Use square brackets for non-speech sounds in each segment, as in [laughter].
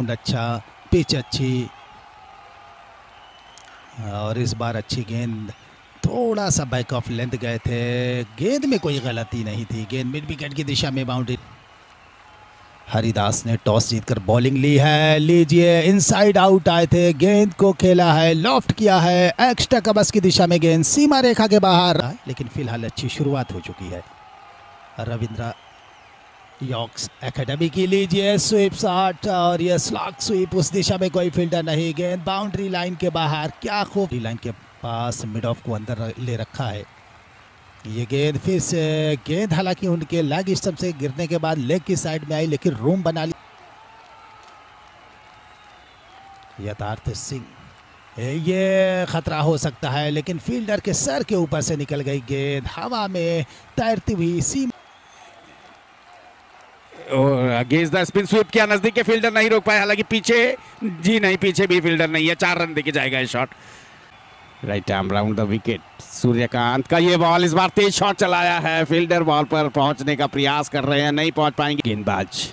Ground अच्छा pitch अच्छी। और इस बार अच्छी गेंद। थोड़ा सा बैक ऑफ़ लेंथ गए थे। गेंद में कोई गलती नहीं थी। गेंद मिड विकेट की दिशा में बाउंड्री हरिदास ने टॉस जीतकर बॉलिंग ली है। लीजिए इनसाइड आउट आए थे। गेंद को खेला है। लॉफ्ट किया है। एक्स्ट्रा कबस की दिशा में गेंद। सीमा रेखा के बाहर। लेकिन फ़िलहाल अच्छी शुरुआत हो चुकी है। रविंद्रा यॉक्स एकेडमी की लीजिए स्वीप शॉट और ये स्लॉक स्वीप उस दिशा में कोई फील्डर नहीं, गेंद बाउंड्री लाइन के बाहर, क्या खूब लाइन के पास मिड ऑफ़ को अंदर ले रखा है। ये गेंद फिर से, गेंद हालाँकि उनके लेग स्टम्प से गिरने के बाद लेग की साइड में आई, लेकिन रूम बना ली। यथार्थ सिंह, ये खतरा हो सकता है, लेकिन फील्डर के सर के ऊपर से निकल गई गेंद, हवा में तैरती हुई, सीमा गेज द स्पिन स्वीप किया, नज़दीक के फील्डर नहीं रोक पाए हालाँकि पीछे, जी नहीं, पीछे भी फील्डर नहीं है। चार रन देके जाएगा ये shot right arm round the wicket Suryakant का ये बॉल इस बार तेज शॉट चलाया है। फील्डर बॉल पर पहुँचने का प्रयास कर रहे हैं, नहीं पहुँच पाएँगे। गेंदबाज।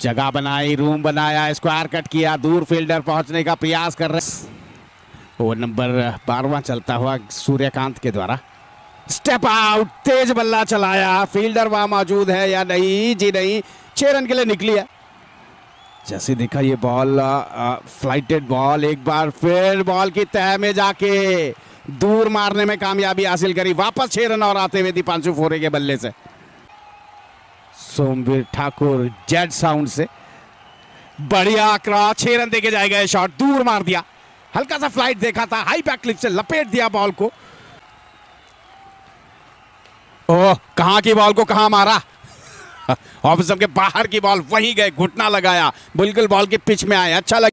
जगह बनाई रूम बनाया स्क्वायर कट किया, दूर फील्डर पहुँचने का प्रयास कर रहे ओवर नंबर बारवा चलता हुआ सूर्यकांत के द्वारा। स्टेप आउट तेज बल्ला चलाया। फील्डर वहाँ मौजूद है या नहीं? जी नहीं। छह रन के लिए निकली है। जैसे देखा ये बॉल फ्लाइटेड बॉल एक बार फिर बॉल की तह में जाके दूर मारने में कामयाबी हासिल करी। वापस छह रन और आते हुए दीपांशु फोरे के बल्ले से। सोमवीर ठाकुर जेड साउंड से। बढ़िया क्रॉस छह रन देके जाएगा शॉट दूर मार दिया। हल्का सा फ़्लाइट देखा था। हाई बैक क्लिप से लपेट दिया बॉल को। ओह, कहाँ की बॉल को कहाँ मारा? [laughs] ऑफिसर के बाहर की बॉल, वहीं गए, घुटना लगाया। बिल्कुल बॉल के पिच में आए अच्छा लगा